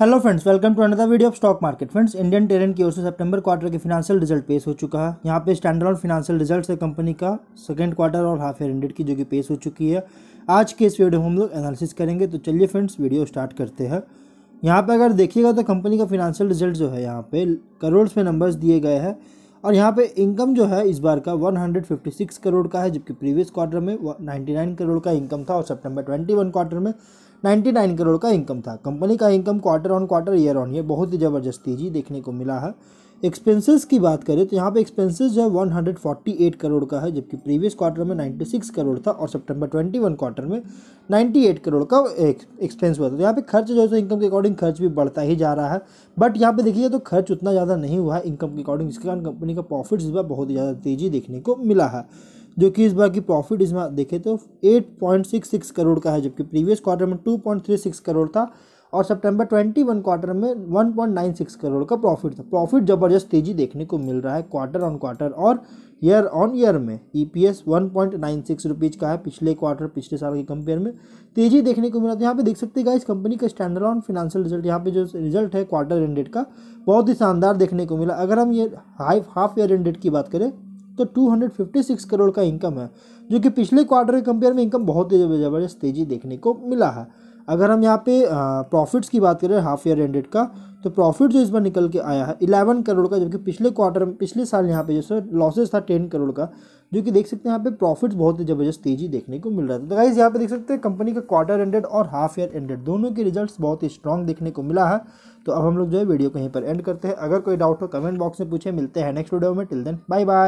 Hello friends welcome to another video of stock market friends Indian terrain की ओर से सितंबर क्वार्टर के फिनेंशियल रिज़ल्ट पेश हो चुका है। यहाँ पे स्टैंडर्ड फिनेंशियल रिज़ल्ट है कंपनी का सेकंड क्वार्टर और हाफ़ ईयर एंडेड की जो कि पेश हो चुकी है। आज के इस वीडियो में हम लोग एनालिसिस करेंगे तो चलिए फ्रेंड्स वीडियो स्टार्ट करते हैं। यहाँ पर अगर देखिएगा तो कंपनी का फिनेंशियल रिज़ल्ट जो है, यहाँ पे करोड़ में नंबर्स दिए गए हैं। और यहाँ पे इनकम जो है, इस बार का 156 करोड़ का है, जबकि प्रीवियस क्वार्टर में 99 करोड़ का इनकम था और सितंबर 21 क्वार्टर में 99 करोड़ का इनकम था। कंपनी का income quarter on quarter year on year बहुत ही ज़बरदस्त तेज़ी देखने को मिला है। एक्सपेंसेस की बात करें तो यहाँ पे एक्सपेंसेस जो है 148 करोड़ का है, जबकि प्रीवियस क्वार्टर में 96 करोड़ था और सितंबर 21 क्वार्टर में 98 करोड़ का एक्सपेंस हुआ था। तो यहाँ पे खर्च जो है तो इनकम के अकॉर्डिंग खर्च भी बढ़ता ही जा रहा है। बट यहाँ पे देखिए तो खर्च उतना ज़्यादा नहीं हुआ है इनकम के अकॉर्डिंग जिसके कारण कंपनी का प्रॉफिट इस बार बहुत ही ज़्यादा तेज़ी देखने को मिला है। जो कि इस बार की प्रॉफिट इस बार देखें तो 8.66 करोड़ का है, जबकि प्रीवियस क्वार्टर में 2.36 करोड़ था और सितंबर 21 क्वार्टर में 1.96 करोड़ का प्रॉफिट था। प्रॉफिट ज़बरदस्त तेज़ी देखने को मिल रहा है क्वार्टर ऑन क्वार्टर और ईयर ऑन ईयर में। E P S one point nine six rupees का है पिछले क्वार्टर पिछले साल के कंपेयर में। तेज़ी देखने को मिला तो यहाँ पे देख सकते हैं इस कंपनी का स्टैंडर्ड ऑन फिनेंशियल रिज़ल्ट यहाँ पे जो रिज़ल्ट है क्वार्टर एंडेड का, बहुत ही शानदार देखने को मिला। अगर हम ये हाई हाफ़ ईयर एंडेड की बात करें तो 256 करोड़ का इनकम है, जो कि पिछले क्वार्टर के कंपेयर में इनकम बहुत ही ज़बरदस्त तेज़ी देखने को मिला है। अगर हम यहाँ पे प्रॉफिट्स की बात करें हाफ़ ईयर एंडेड का तो प्रॉफिट जो इस बार निकल के आया है इलेवन करोड़ का, जबकि पिछले क्वार्टर में पिछले साल यहाँ पे जैसे लॉसेस था टेन करोड़ का, जो कि देख सकते हैं यहाँ पे प्रॉफिट्स बहुत ही ज़बरदस्त तेज़ी देखने को मिल रहा था। तो गाइज़ यहाँ पे देख सकते हैं कंपनी का क्वार्टर एंडेड और हाफ़ ईयर एंडेड दोनों के रिजल्ट्स बहुत ही स्ट्रॉन्ग देखने को मिला है। तो अब हम लोग जो है वीडियो कहीं पर एंड करते हैं। अगर कोई डाउट हो कमेंट बॉक्स में पूछे। मिलते हैं नेक्स्ट वीडियो में। Till then bye bye